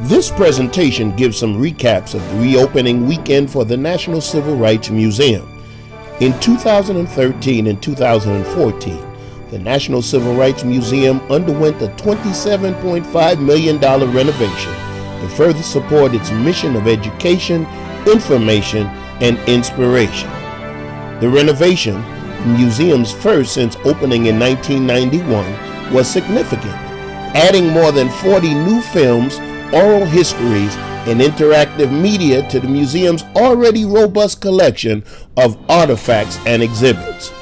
This presentation gives some recaps of the reopening weekend for the National Civil Rights Museum. In 2013 and 2014, the National Civil Rights Museum underwent a $27.5 million renovation to further support its mission of education, information, and inspiration. The renovation, the museum's first since opening in 1991, was significant, adding more than 40 new films, oral histories, and interactive media to the museum's already robust collection of artifacts and exhibits.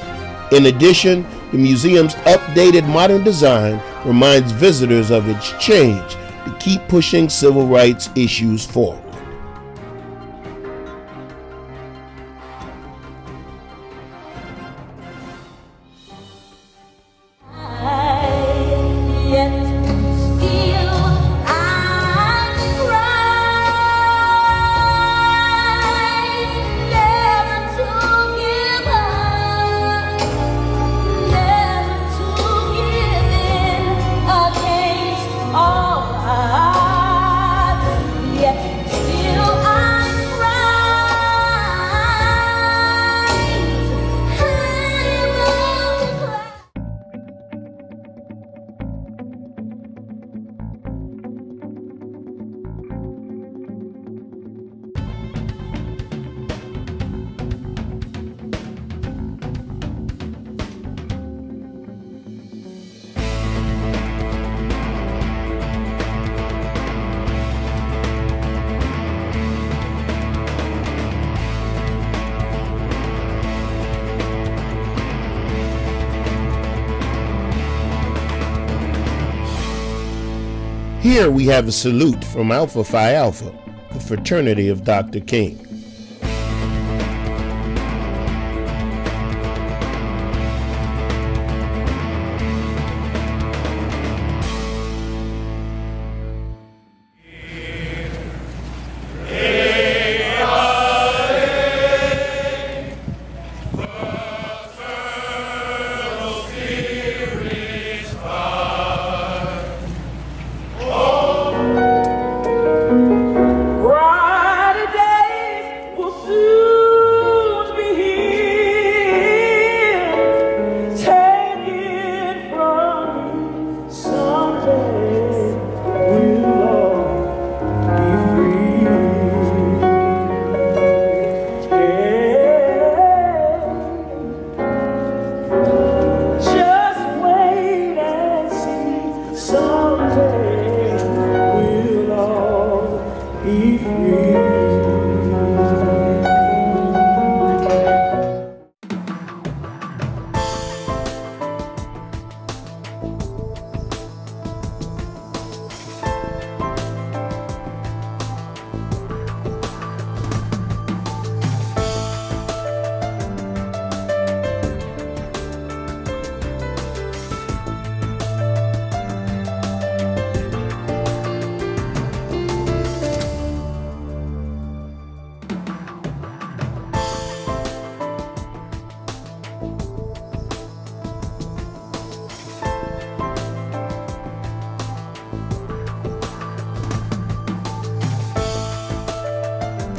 In addition, the museum's updated modern design reminds visitors of its change to keep pushing civil rights issues forward. Here we have a salute from Alpha Phi Alpha, the fraternity of Dr. King.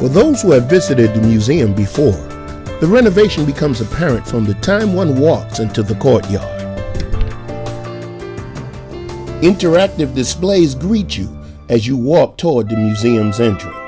For those who have visited the museum before, the renovation becomes apparent from the time one walks into the courtyard. Interactive displays greet you as you walk toward the museum's entrance.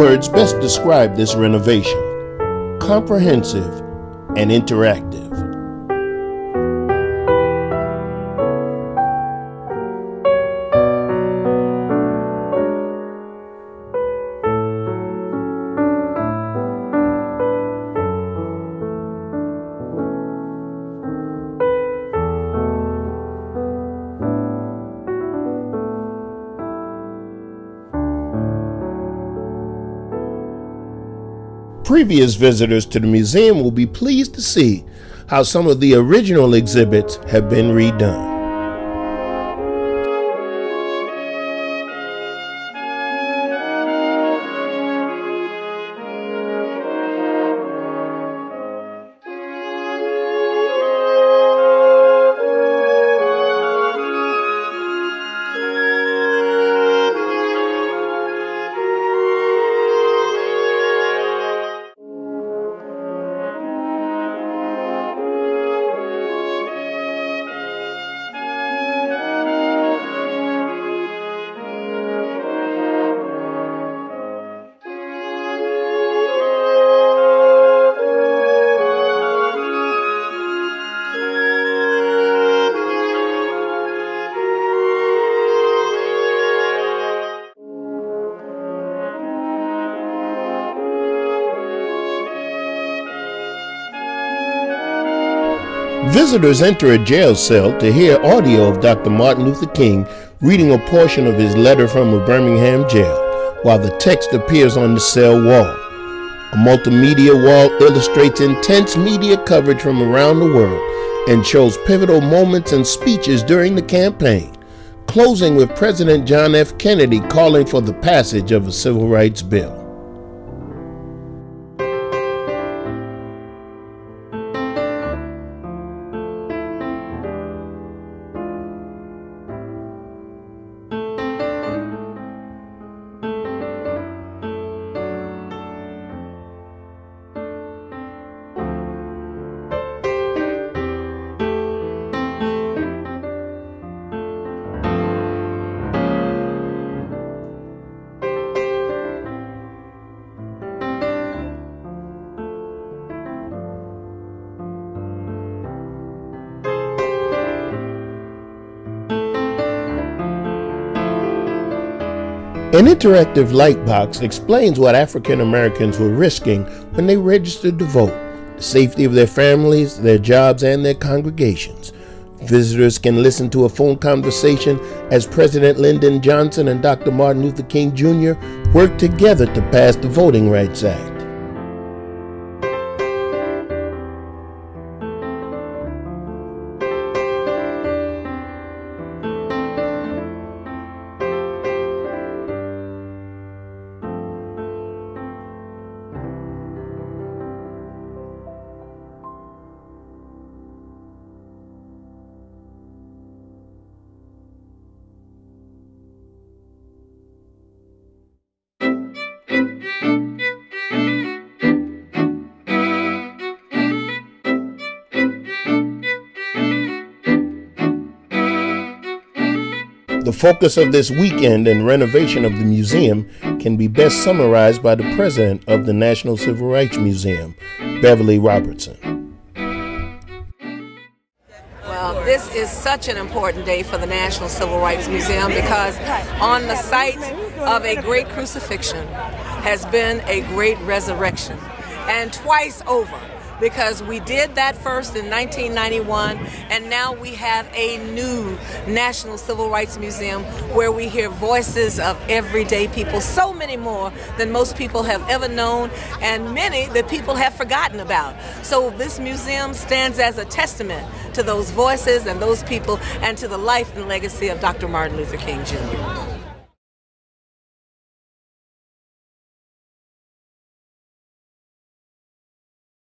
Words best describe this renovation comprehensive and interactive. Previous visitors to the museum will be pleased to see how some of the original exhibits have been redone. Visitors enter a jail cell to hear audio of Dr. Martin Luther King reading a portion of his letter from a Birmingham jail, while the text appears on the cell wall. A multimedia wall illustrates intense media coverage from around the world and shows pivotal moments and speeches during the campaign, closing with President John F. Kennedy calling for the passage of a civil rights bill. An interactive light box explains what African Americans were risking when they registered to vote the safety of their families, their jobs, and their congregations. Visitors can listen to a phone conversation as President Lyndon Johnson and Dr. Martin Luther King Jr. worked together to pass the Voting Rights Act. The focus of this weekend and renovation of the museum can be best summarized by the president of the National Civil Rights Museum, Beverly Robertson. Well, this is such an important day for the National Civil Rights Museum because on the site of a great crucifixion has been a great resurrection. And twice over, because we did that first in 1991, and now we have a new National Civil Rights Museum where we hear voices of everyday people, so many more than most people have ever known, and many that people have forgotten about. So this museum stands as a testament to those voices and those people and to the life and legacy of Dr. Martin Luther King Jr.